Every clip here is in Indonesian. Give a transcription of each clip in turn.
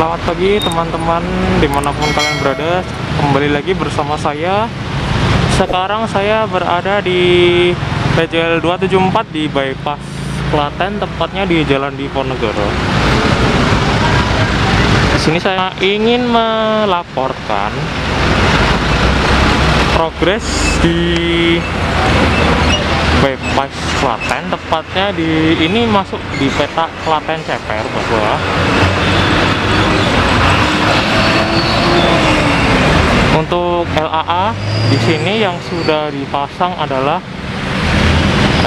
Selamat pagi teman-teman di mana pun kalian berada. Kembali lagi bersama saya. Sekarang saya berada di PJL 274 di Bypass Klaten Tepatnya di Jalan Diponegoro. Di sini saya ingin melaporkan Progres di bypass Klaten tepatnya di ini masuk di peta Klaten Ceper bahwa untuk LAA di sini yang sudah dipasang adalah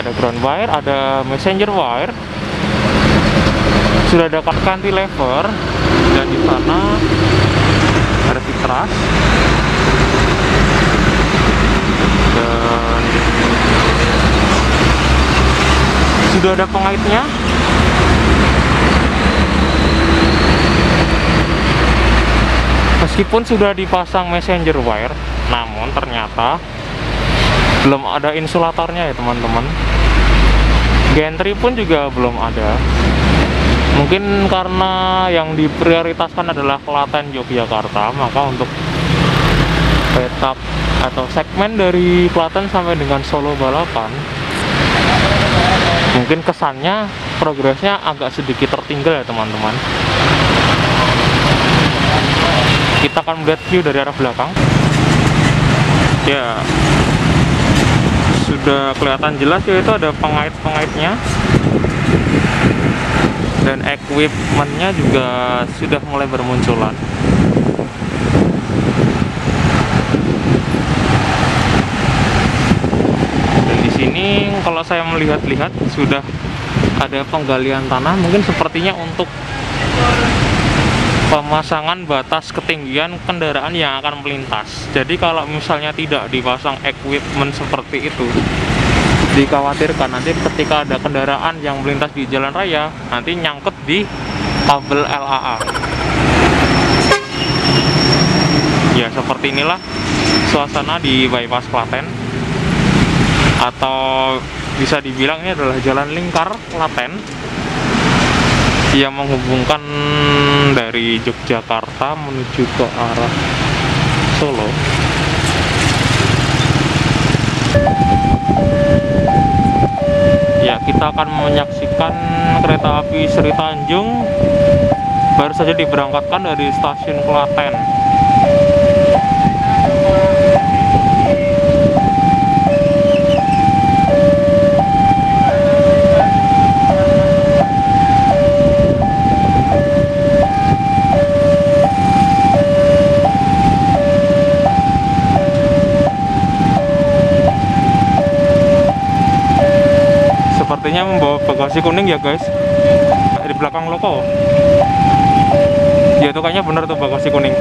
ada ground wire, ada messenger wire, sudah ada cantilever dan di sana ada fitras dan sudah ada pengaitnya meskipun sudah dipasang messenger wire namun ternyata belum ada insulatornya ya teman-teman. Gantry pun juga belum ada. Mungkin karena yang diprioritaskan adalah Klaten Yogyakarta maka untuk petak atau segmen dari Klaten sampai dengan Solo balapan mungkin kesannya progresnya agak sedikit tertinggal ya teman-teman kita akan melihat view dari arah belakang. Ya. Sudah kelihatan jelas yaitu ada pengait-pengaitnya. Dan equipmentnya juga sudah mulai bermunculan. Dan di sini kalau saya melihat-lihat sudah ada penggalian tanah. Mungkin sepertinya untuk pemasangan batas ketinggian kendaraan yang akan melintas. Jadi kalau misalnya tidak dipasang equipment seperti itu, dikhawatirkan nanti ketika ada kendaraan yang melintas di jalan raya, nanti nyangkut di kabel LAA. Ya seperti inilah suasana di bypass Klaten atau bisa dibilang ini adalah jalan lingkar Klaten yang menghubungkan dari Yogyakarta menuju ke arah Solo. Ya, kita akan menyaksikan kereta api Sri Tanjung baru saja diberangkatkan dari stasiun Klaten. sepertinya bagasi kuning ya guys. Di belakang loko. Ya itu kayaknya bener tuh bagasi kuning